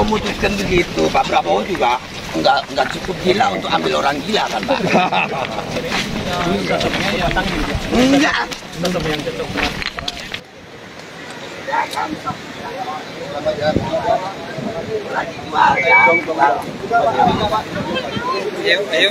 memutuskan begitu. Pak Prabowo juga nggak nggak cukup gila untuk ambil orang gila kan Pak? Enggak. Ayo, ayo.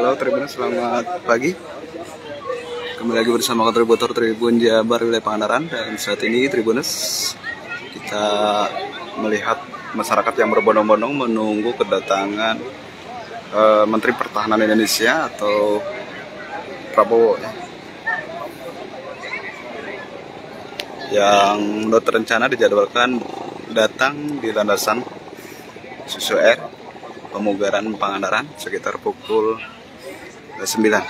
Halo Tribuners, selamat pagi. Kembali lagi bersama kontributor Tribun Jabar wilayah Pangandaran dan saat ini Tribuners kita melihat masyarakat yang berbondong-bondong menunggu kedatangan eh, Menteri Pertahanan Indonesia atau Prabowo ya. yang menurut rencana dijadwalkan datang di landasan Susu Air pemugaran Pangandaran sekitar pukul 9.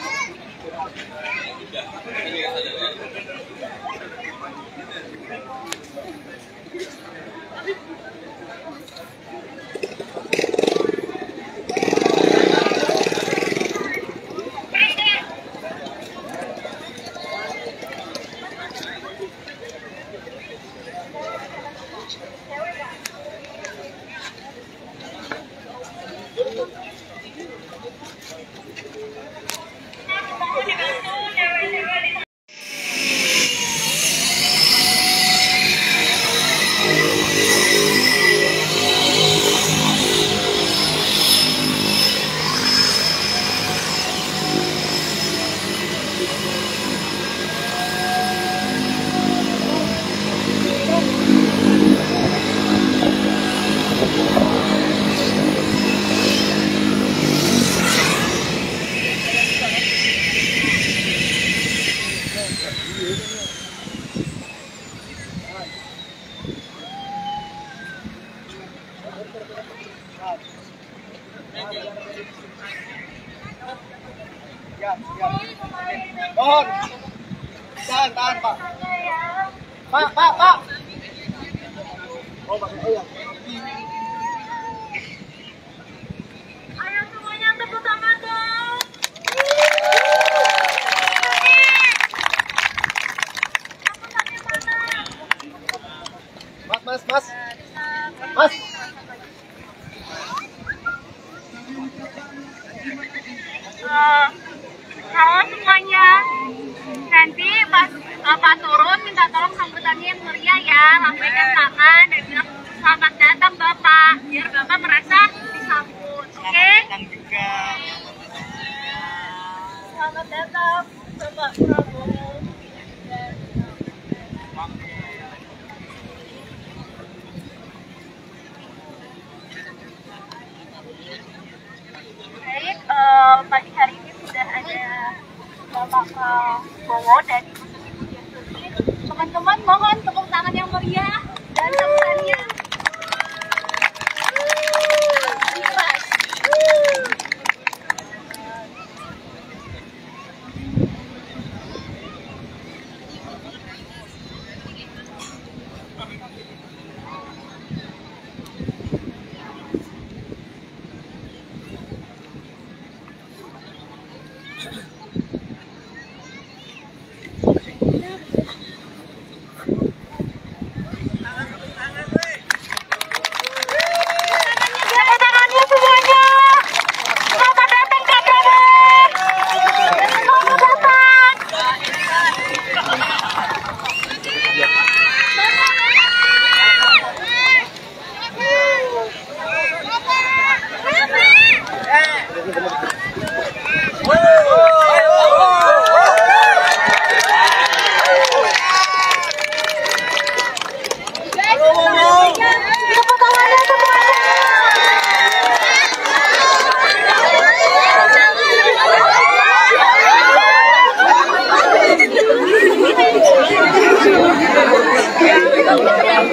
Mohon. Tahan, tahan, Pak. Pak, Pak, Pak. Oh, Pak. Oh, ya. Ayo semuanya tepuk tangan dong. Mas, mas, mas. Mas. Eh, halo semuanya. Nanti pas Bapak turun minta tolong sambutannya yang meriah ya. Lambaikan tangan dan bilang selamat datang Bapak. Biar Bapak merasa disambut. Oke? Selamat datang Bapak Prabowo. Baik, eh, pagi hari ini sudah ada Bapak Prabowo Susi. Teman-teman mohon tepuk tangan yang meriah dan sambutannya.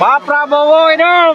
Pak Prabowo hidup.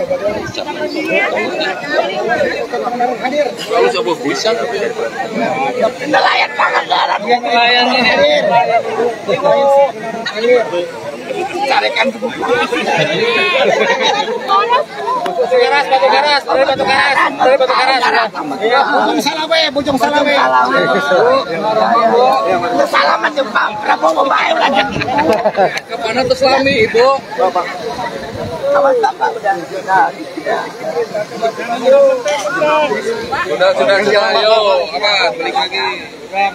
Ulang Pangandaran. Nelayan Pangandaran. Carikan Batu keras, batu keras, batu keras, batu keras. Iya, bujung salawe, bujung salawe. salaman Pak Prabowo baik aja. Ke mana ibu? Udah. Sudah sudah sudah. Apa? Balik lagi. Sehat,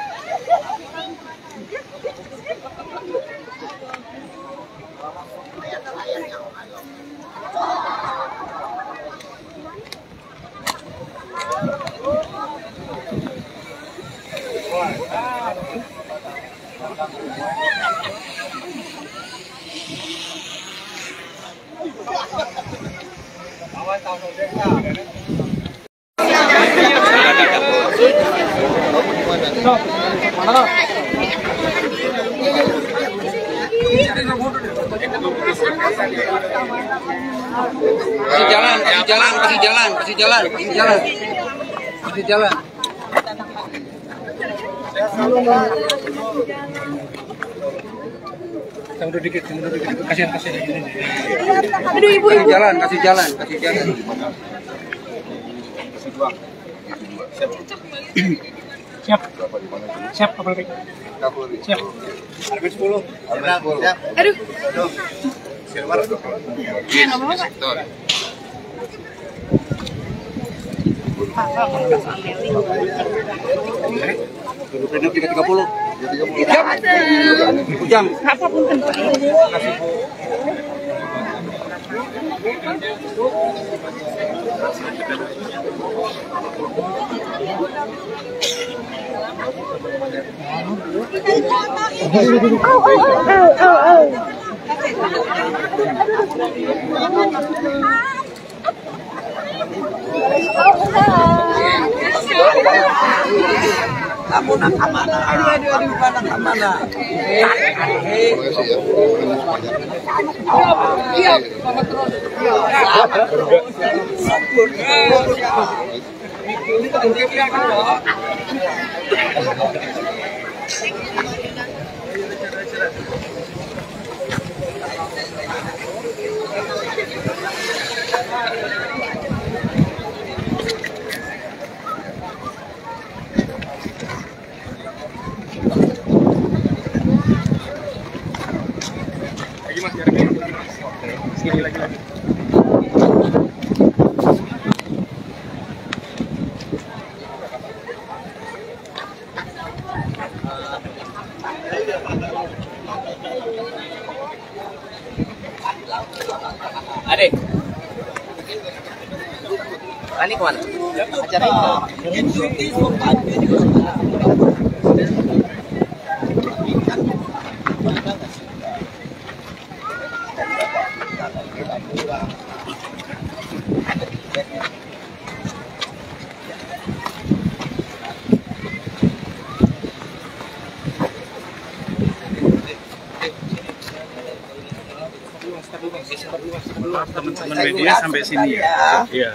kasih jalan, kasih jalan, kasih jalan, kasih jalan, kasih jalan. Kasih jalan dikit, dikit. Kasihan, kasihan. Aduh, ibu. Kasih jalan, kasih jalan, kasih jalan. Siap. Siap, Siap. Siap. 10. 10. Aduh. Aduh. Apa-apa, Pak. tiga tiga puluh. Jam. Jam. Pun Oh, oh, oh, oh, oh. Kamu nak ke mana? Aduh, aduh, aduh, mana ke mana? Adik. Ani ke mana? Acara itu. Teman-teman media sampai sini ya. Iya.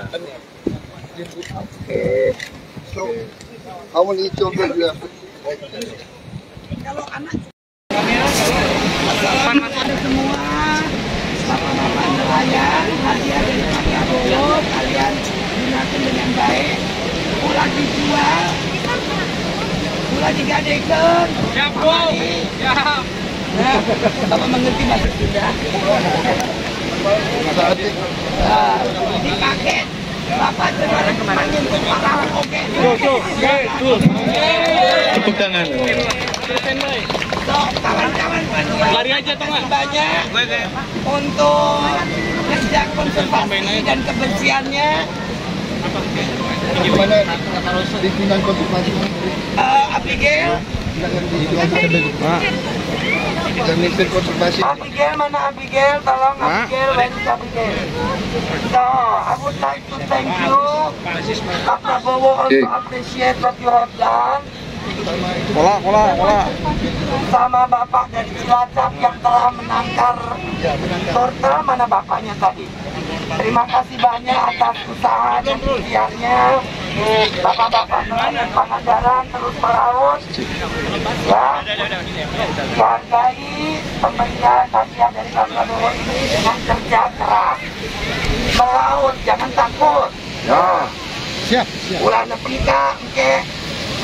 Kamu nih coba dia. kalian gunakan dengan baik pulang dijual pulang digadekan siap bu siap nah, bapak mengerti bahasa Sunda Nah, untuk Tepuk tangan. Kawan-kawan lari aja banyak untuk kerja konservasi dan kebersihannya Gimana konfirmasi? Eh, Abigail Pemimpin konservasi. Abigail mana Abigail tolong Abigail where Abigail so I would like to thank you Pak Prabowo also appreciate what you have done Pola, pola, pola. sama Bapak dari Cilacap yang telah menangkar portal mana Bapaknya tadi. Terima kasih banyak atas usaha dan ikhtiarnya. Bapak-bapak nelayan Pangandaran terus melaut. Ya, hargai pemberian hadiah dari Pak Prabowo ini dengan kerja keras. Melaut, jangan takut. Ya. Siap, siap. Bulan pika, oke.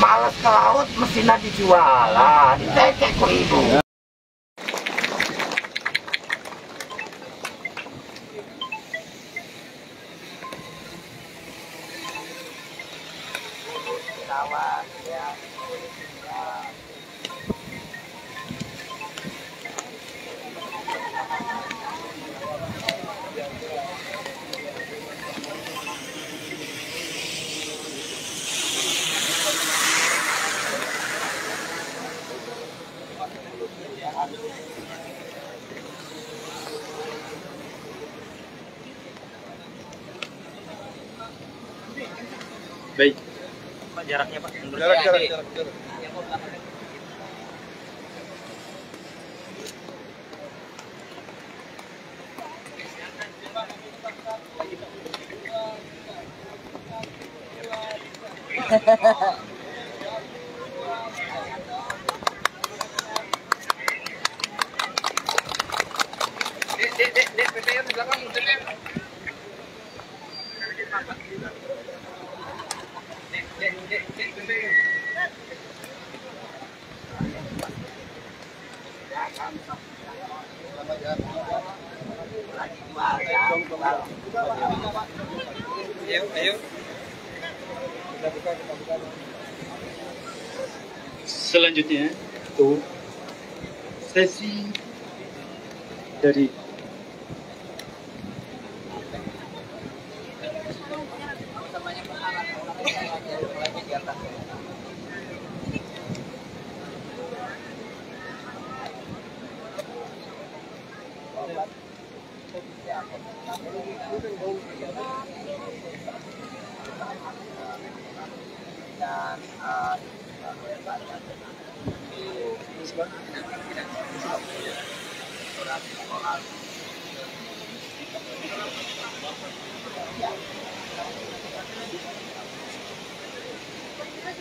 Males ke laut, mesinnya dijual. Lah, dicek ku ibu. Jarak, jarak, jarak. jarak. Ayo, ayo. Selanjutnya, tuh sesi dari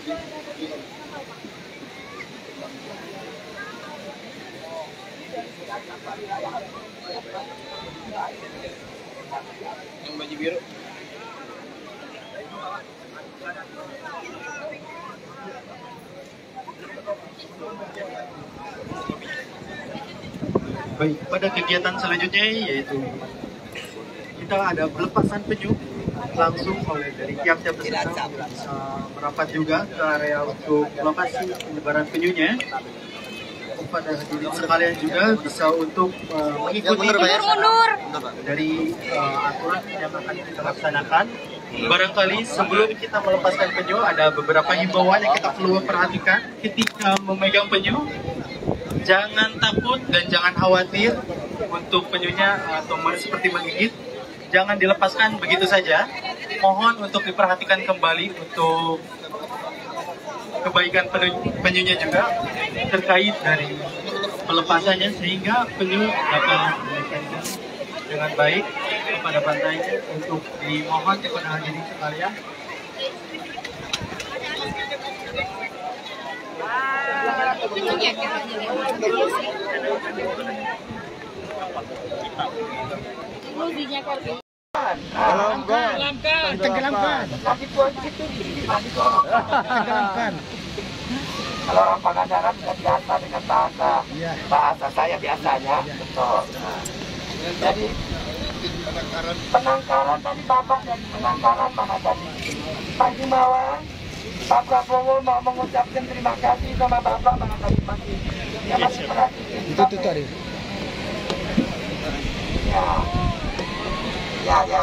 yang baju biru. Baik, pada kegiatan selanjutnya yaitu kita ada pelepasan penyu langsung oleh dari tiap-tiap peserta bisa merapat juga ke area untuk lokasi penyebaran penyunya. Kepada hadirin sekalian juga bisa untuk uh, mengikuti dari uh, aturan yang akan kita laksanakan. Barangkali sebelum kita melepaskan penyu ada beberapa himbauan yang kita perlu perhatikan ketika memegang penyu. Jangan takut dan jangan khawatir untuk penyunya atau seperti menggigit. Jangan dilepaskan begitu saja. Mohon untuk diperhatikan kembali untuk kebaikan penyu- penyunya juga terkait dari pelepasannya sehingga penyu dapat dengan baik kepada pantainya untuk dimohon kepada hadirin sekalian Tenggelamkan. Tapi buat itu Tenggelamkan. Kalau orang Pangandaran sudah biasa dengan bahasa bahasa saya biasanya, betul. Nah, Jadi penangkaran tadi bapak dari penangkaran mana tadi? Pak Jumawan, Pak Prabowo mau mengucapkan terima kasih sama bapak mana tadi masih ya masih perhatikan. Itu tuh tadi. Ya. Ya, ya.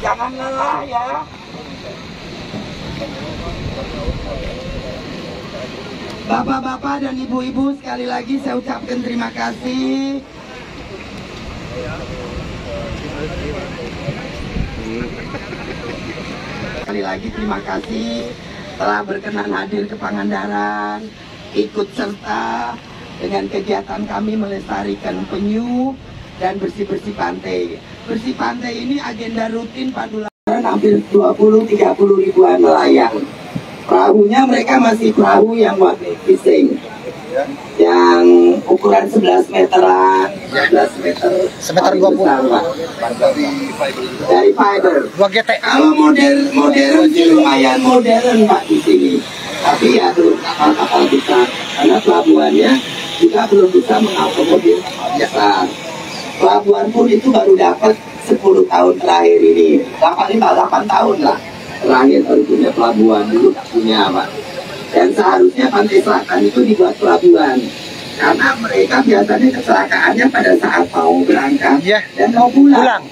Jangan lelah ya. Bapak-bapak dan ibu-ibu sekali lagi saya ucapkan terima kasih. Sekali lagi terima kasih telah berkenan hadir ke Pangandaran, ikut serta dengan kegiatan kami melestarikan penyu dan bersih-bersih pantai. Bersih pantai ini agenda rutin Padularan hampir 20-30 ribuan nelayan. Perahunya mereka masih perahu yang warna fishing yang ukuran 11 meteran, 11 meter, Semeter paling 20. besar, Pak. dari fiber. 2 GT. Kalau modern modern sih lumayan modern pak di sini. Tapi ya belum kapal-kapal besar karena pelabuhannya juga belum bisa mengakomodir besar. Pelabuhan pun itu baru dapat 10 tahun terakhir ini. 8, 8 tahun lah terakhir baru punya pelabuhan dulu punya pak. Dan seharusnya pantai selatan itu dibuat pelabuhan. Karena mereka biasanya kecelakaannya pada saat mau berangkat Iya. dan mau pulang. Pulang.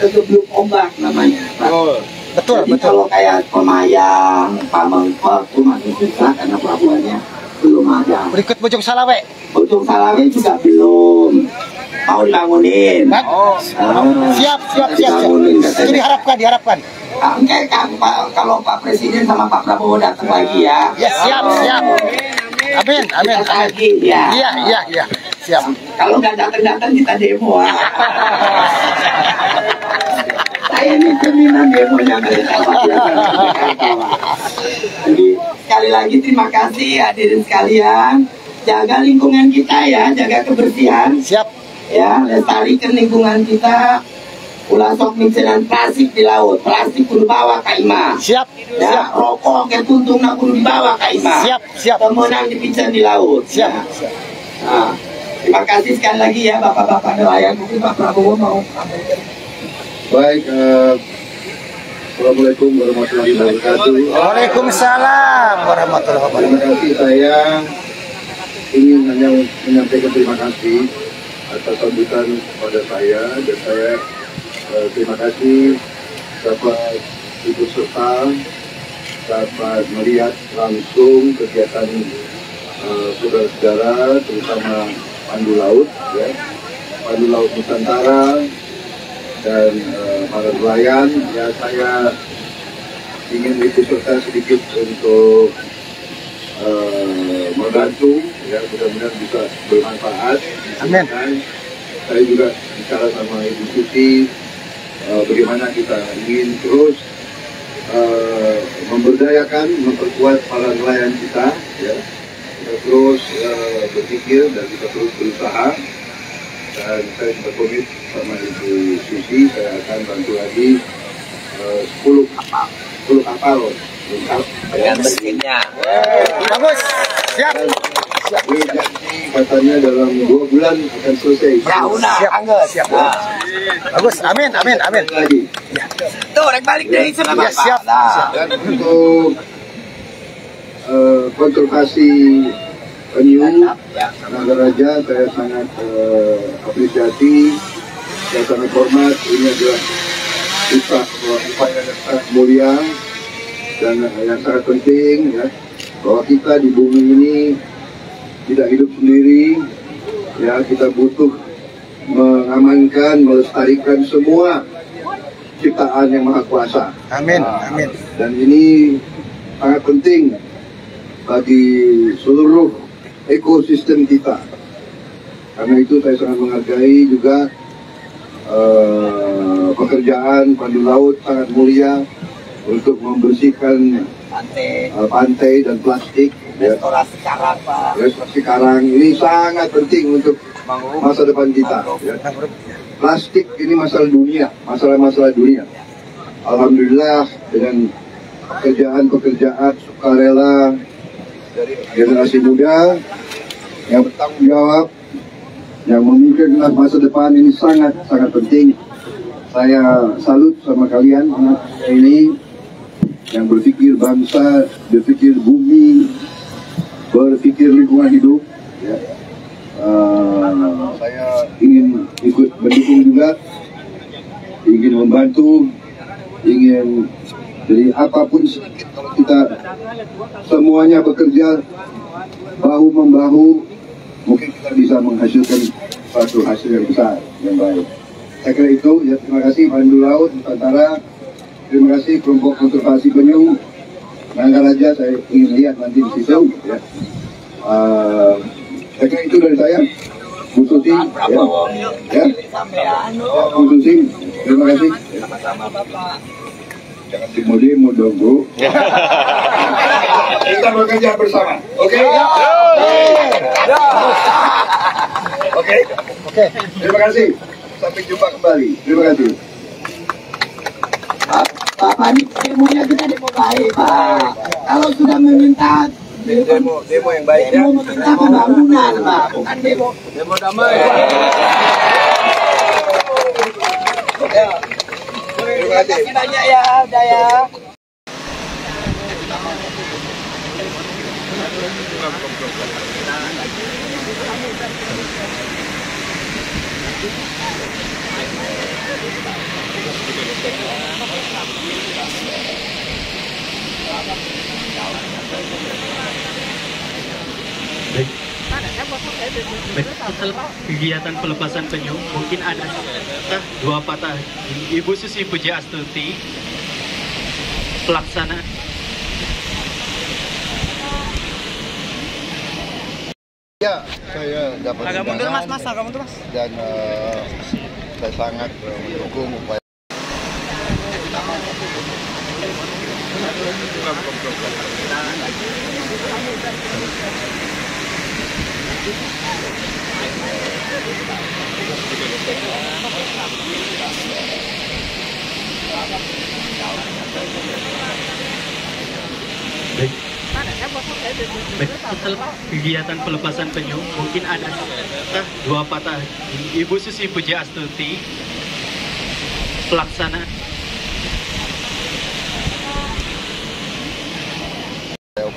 Sebelum ombak namanya. Pak. Betul, Jadi betul. kalau kayak Pemayang, Pamengkok itu masih susah karena pelabuhannya belum ada. Berikut Bojong Salawe. Ujung Salawe juga belum mau dibangunin. Bang. Ah, Siap, siap, siap, siap. Itu diharapkan, diharapkan. Ah, Oke, Kang, Pak, kalau Pak Presiden sama Pak Prabowo datang lagi ya. Ya, siap, siap. Amin, amin, amin. lagi ya. Iya, iya, iya. Siap. Kalau nggak datang-datang kita demo. ah. Ini demonya mereka Pak. Jadi sekali lagi terima kasih hadirin sekalian. Jaga lingkungan kita ya, jaga kebersihan Siap. ya, lestarikan lingkungan kita. Ulah sok mikiran plastik di laut, plastik kudu bawa ke imah. Siap. Ya, rokok ke tuntung nak kudu dibawa ke imah. Siap, siap. Kemenang dipicen di laut. Siap. Ya. Nah, terima kasih sekali lagi ya Bapak-bapak nelayan. Mungkin Pak Prabowo mau sampaikan. Baik, eh, Assalamualaikum warahmatullahi wabarakatuh. Waalaikumsalam warahmatullahi wabarakatuh. Terima kasih saya ingin hanya menyampaikan terima kasih atas sambutan pada saya dan saya eh, terima kasih dapat ikut serta dapat melihat langsung kegiatan eh, saudara-saudara terutama Pandu Laut ya Pandu Laut Nusantara dan eh, para nelayan ya saya ingin ikut serta sedikit untuk eh, membantu ya mudah-mudahan bisa bermanfaat. Amin. Dan saya juga bicara sama Ibu Siti eh, bagaimana kita ingin terus eh, memberdayakan, memperkuat para nelayan kita ya. Kita terus eh, berpikir dan kita terus berusaha dan saya juga komit sama Ibu Sisi saya akan bantu lagi eh, 10 kapal 10 kapal lengkap ya. Bagus. Siap. Ini janji katanya dalam dua bulan akan selesai. Siap. Siap. Bagus. Amin. Amin. Amin. Lagi. Tuh, rek balik dari sana Ya, siap. Siap. Dan untuk eh, konservasi penyu Naga Raja saya sangat eh, apresiasi, saya sangat hormat. Ini adalah usaha upaya yang sangat mulia dan yang sangat penting ya bahwa kita di bumi ini tidak hidup sendiri ya kita butuh mengamankan melestarikan semua ciptaan yang maha kuasa Amin. Amin. dan ini sangat penting bagi seluruh ekosistem kita karena itu saya sangat menghargai juga eh, pekerjaan pandu laut sangat mulia untuk membersihkan Pantai, eh, pantai dan plastik ya. restorasi karang, Pak. restorasi karang ini sangat penting untuk masa depan kita ya. plastik ini masalah dunia masalah-masalah dunia Alhamdulillah dengan pekerjaan-pekerjaan sukarela dari generasi muda yang bertanggung jawab yang memikirkan masa depan ini sangat sangat penting saya salut sama kalian ini yang berpikir bangsa, berpikir bumi, berpikir lingkungan hidup. Ya. Uh, saya ingin ikut mendukung juga, ingin membantu, ingin jadi apa pun kita semuanya bekerja bahu membahu, mungkin kita bisa menghasilkan suatu hasil yang besar, yang baik. Saya kira itu, ya terima kasih Pandu Laut Nusantara. Terima kasih kelompok konservasi penyu. Nangka Raja saya ingin lihat nanti di situ. Ya. Uh, saya kira itu dari saya. Bu Susi, ya. Ya. Ya, Bu Susi, terima kasih. Sama Bapak. Jangan demo-demo dong, Bu. Kita bekerja bersama. Oke? Oke? Oke. Terima kasih. Sampai jumpa kembali. Terima kasih. Pak, Bapak ini demonya kita demo baik, Pak. Kalau sudah meminta Demo, demo yang baik ya. demo meminta pembangunan, Pak, bukan demo. Demo damai. Terima kasih. banyak ya, udah ya. Setelah kegiatan pelepasan penyu, mungkin ada dua patah. Ibu Susi Puja Astuti, pelaksana Ya, saya dapat agak mundur mas, mas, agak mundur mas. Dan eh, saya sangat eh, mendukung upaya Baik. Setelah kegiatan pelepasan penyu, mungkin ada dua patah Ibu Susi Puji Astuti, pelaksana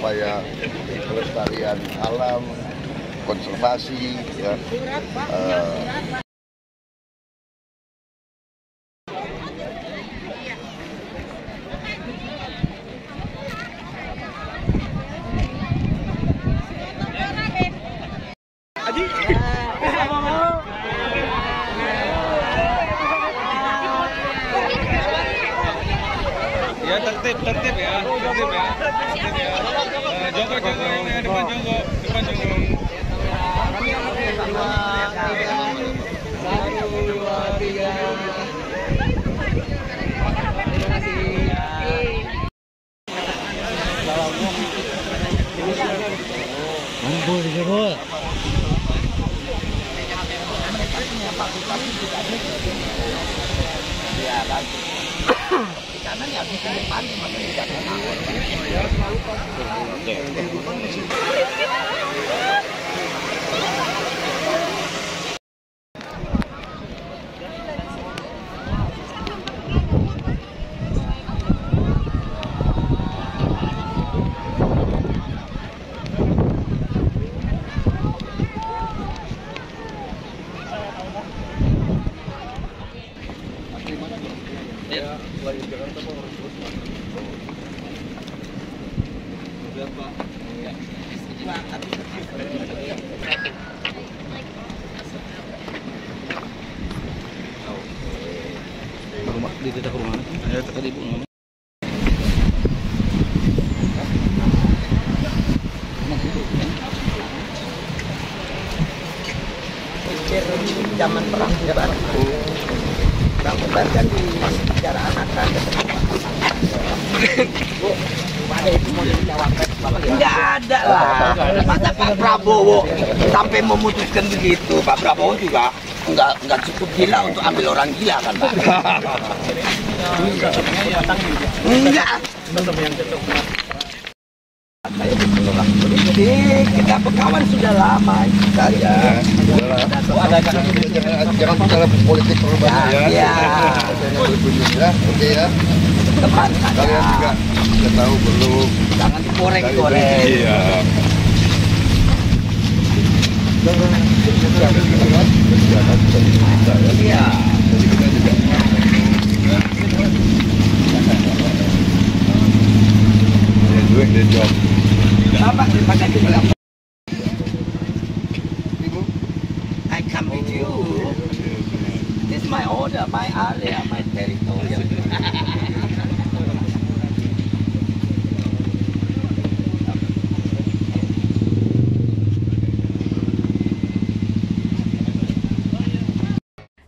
upaya pelestarian alam konservasi, ya, eh, jalan di kanan ya di depan makanya tidak kenal Bapak. Ya. Setelah habis sampai memutuskan begitu. Pak Prabowo juga enggak enggak cukup gila untuk ambil orang gila kan Pak. Enggak. Jadi kita berkawan sudah lama saja. jangan jangan bicara politik terlalu banyak ya. Ya, oke ya. teman Kalian juga tahu belum Jangan digoreng-goreng. Iya. I come with you. This is my order, my area, my territory.